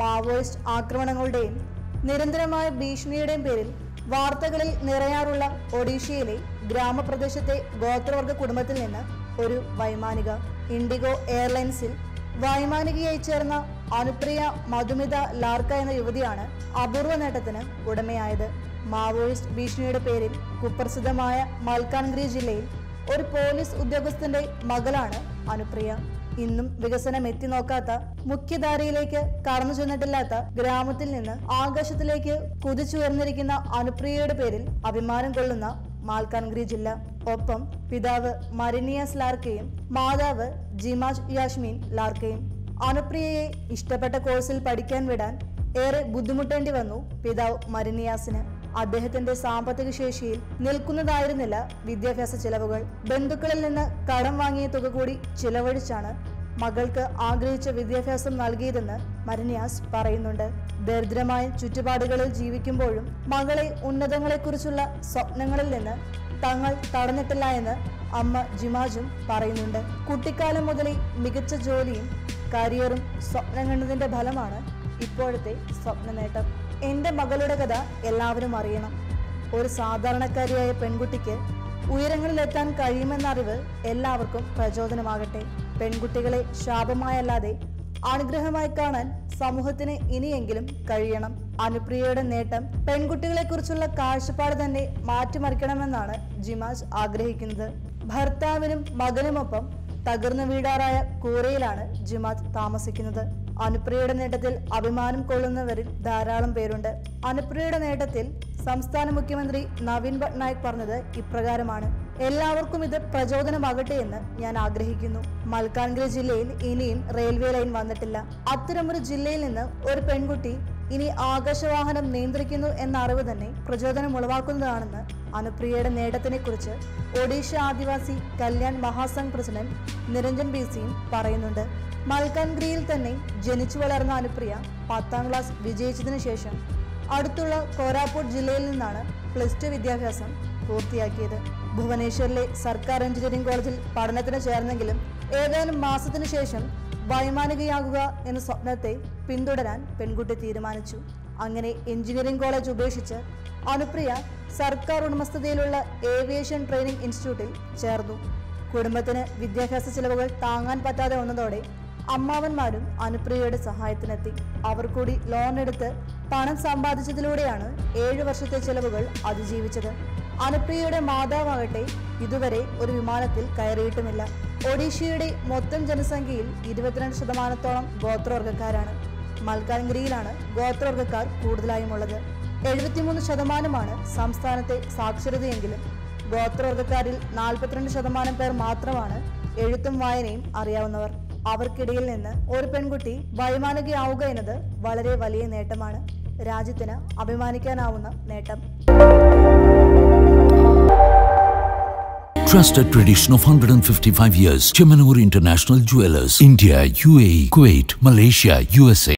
Maoist ആക്രമണങ്ങളുടെയും നിരന്തരമായ ഭീഷണിയുടെയും പേരിൽ വാർത്തകളിൽ നിറയാറുള്ള ഒഡീഷയിലെ ഗ്രാമപ്രദേശത്തെ ഗോത്രവർഗ കുടുംബത്തിൽ നിന്ന് ഒരു വൈമാനിക ഇൻഡിഗോ എയർലൈൻസിൽ വൈമാനികയായി ചേർന്ന അനുപ്രിയ മധുമിത ലാർക്ക എന്ന യുവതിയാണ് അപൂർവ നേട്ടത്തിന് ഉടമയായത്. മാവോയിസ്റ്റ് ഭീഷണിയുടെ പേരിൽ കുപ്രസിദ്ധമായ മൽക്കാൻഗിരി ജില്ലയിൽ ഒരു പോലീസ് ഉദ്യോഗസ്ഥന്റെ മകളാണ് അനുപ്രിയ. ഇന്നും വികസനം എത്തിനോക്കാത്ത മുഖ്യധാരയിലേക്ക് കടന്നു ചെന്നിട്ടില്ലാത്ത ഗ്രാമത്തിൽ നിന്ന് ആകാശത്തിലേക്ക് കുതിച്ചുയർന്നിരിക്കുന്ന അനുപ്രിയയുടെ പേരിൽ അഭിമാനം കൊള്ളുന്ന മാൽക്കാൻഗിരി ജില്ല. ഒപ്പം പിതാവ് മരിനിയസ് ലാർക്കയും മാതാവ് ജിമാജ് യാഷ്മീൻ ലാർക്കയും. അനുപ്രിയയെ ഇഷ്ടപ്പെട്ട കോഴ്സിൽ പഠിക്കാൻ വിടാൻ ഏറെ ബുദ്ധിമുട്ടേണ്ടി വന്നു പിതാവ് മരിനിയാസിന്. അദ്ദേഹത്തിന്റെ സാമ്പത്തിക ശേഷിയിൽ നിൽക്കുന്നതായിരുന്നില്ല വിദ്യാഭ്യാസ ചെലവുകൾ. ബന്ധുക്കളിൽ നിന്ന് കടം വാങ്ങിയ തുക കൂടി ചിലവഴിച്ചാണ് മകൾക്ക് ആഗ്രഹിച്ച വിദ്യാഭ്യാസം നൽകിയതെന്ന് മരിനിയാസ് പറയുന്നുണ്ട്. ദരിദ്രമായ ചുറ്റുപാടുകളിൽ ജീവിക്കുമ്പോഴും മകളെ ഉന്നതങ്ങളെക്കുറിച്ചുള്ള സ്വപ്നങ്ങളിൽ നിന്ന് തങ്ങൾ തടഞ്ഞിട്ടില്ല എന്ന് അമ്മ ജിമാജും പറയുന്നുണ്ട്. കുട്ടിക്കാലം മുതലേ മികച്ച ജോലിയും കരിയറും സ്വപ്നം കണ്ടതിന്റെ ഫലമാണ് ഇപ്പോഴത്തെ സ്വപ്ന നേട്ടം എന്റെ മകളുടെ കഥ എല്ലാവരും അറിയണം. ഒരു സാധാരണക്കാരിയായ പെൺകുട്ടിക്ക് ഉയരങ്ങളിലെത്താൻ കഴിയുമെന്ന അറിവ് എല്ലാവർക്കും പ്രചോദനമാകട്ടെ. പെൺകുട്ടികളെ ശാപമായല്ലാതെ അനുഗ്രഹമായി കാണാൻ സമൂഹത്തിന് ഇനിയെങ്കിലും കഴിയണം. അനുപ്രിയയുടെ നേട്ടം പെൺകുട്ടികളെക്കുറിച്ചുള്ള കാഴ്ചപ്പാട് തന്നെ മാറ്റിമറിക്കണമെന്നാണ് ജിമാജ് ആഗ്രഹിക്കുന്നത്. ഭർത്താവിനും മകനുമൊപ്പം തകർന്നു വീടാറായ കൂരയിലാണ് ജിമാദ് താമസിക്കുന്നത്. അനുപ്രിയയുടെ നേട്ടത്തിൽ അഭിമാനം കൊള്ളുന്നവരിൽ ധാരാളം പേരുണ്ട്. അനുപ്രിയയുടെ നേട്ടത്തിൽ സംസ്ഥാന മുഖ്യമന്ത്രി നവീൻ പട്നായിക് പറഞ്ഞത് ഇപ്രകാരമാണ്. എല്ലാവർക്കും ഇത് പ്രചോദനമാകട്ടെ എന്ന് ഞാൻ ആഗ്രഹിക്കുന്നു. മൽക്കാൻഗിരി ജില്ലയിൽ ഇനിയും റെയിൽവേ ലൈൻ വന്നിട്ടില്ല. അത്തരമൊരു ജില്ലയിൽ നിന്ന് ഒരു പെൺകുട്ടി ഇനി ആകാശവാഹനം നിയന്ത്രിക്കുന്നു എന്ന അറിവ് തന്നെ പ്രചോദനം ഉളവാക്കുന്നതാണെന്ന് അനുപ്രിയയുടെ നേട്ടത്തിനെ കുറിച്ച് ഒഡീഷ ആദിവാസി കല്യാൺ മഹാസംഘ് പ്രസിഡന്റ് നിരഞ്ജൻ ബി സിയും പറയുന്നുണ്ട്. മൽക്കാൻഗിരിയിൽ തന്നെ ജനിച്ചു വളർന്ന അനുപ്രിയ പത്താം ക്ലാസ് വിജയിച്ചതിനു ശേഷം അടുത്തുള്ള കോരാപ്പൂർ ജില്ലയിൽ നിന്നാണ് പ്ലസ് ടു വിദ്യാഭ്യാസം പൂർത്തിയാക്കിയത്. ഭുവനേശ്വറിലെ സർക്കാർ എഞ്ചിനീയറിംഗ് കോളേജിൽ പഠനത്തിന് ചേർന്നെങ്കിലും ഏതാനും മാസത്തിനു ശേഷം വൈമാനികയാകുക എന്ന സ്വപ്നത്തെ പിന്തുടരാൻ പെൺകുട്ടി തീരുമാനിച്ചു. അങ്ങനെ എഞ്ചിനീയറിംഗ് കോളേജ് ഉപേക്ഷിച്ച് അനുപ്രിയ സർക്കാർ ഉടമസ്ഥതയിലുള്ള ഏവിയേഷൻ ട്രെയിനിംഗ് ഇൻസ്റ്റിറ്റ്യൂട്ടിൽ ചേർന്നു. കുടുംബത്തിന് വിദ്യാഭ്യാസ ചിലവുകൾ താങ്ങാൻ പറ്റാതെ വന്നതോടെ അമ്മാവന്മാരും അനുപ്രിയയുടെ സഹായത്തിനെത്തി. അവർ കൂടി ലോൺ എടുത്ത് പണം സമ്പാദിച്ചതിലൂടെയാണ് ഏഴു വർഷത്തെ ചെലവുകൾ അതിജീവിച്ചത്. അനുപ്രിയയുടെ മാതാവാകട്ടെ ഇതുവരെ ഒരു വിമാനത്തിൽ കയറിയിട്ടുമില്ല. ഒഡീഷയുടെ മൊത്തം ജനസംഖ്യയിൽ ഇരുപത്തിരണ്ട് ശതമാനത്തോളം ഗോത്രവർഗക്കാരാണ് മൽക്കാൻഗിരിയിലാണ് ഗോത്രവർഗക്കാർ കൂടുതലായും ഉള്ളത്. എഴുപത്തിമൂന്ന് ശതമാനമാണ് സംസ്ഥാനത്തെ സാക്ഷരതയെങ്കിലും. ഗോത്രവർഗക്കാരിൽ നാൽപ്പത്തിരണ്ട് ശതമാനം പേർ മാത്രമാണ് എഴുത്തും വായനയും അറിയാവുന്നവർ. അവർക്കിടയിൽ നിന്ന് ഒരു പെൺകുട്ടി വൈമാനികയാവുക എന്നത് വളരെ വലിയ നേട്ടമാണ് രാജ്യത്തിന് അഭിമാനിക്കാനാവുന്ന നേട്ടം Trusted tradition of 155 years. Chemanur International Jewelers. India, UAE, Kuwait, Malaysia, USA.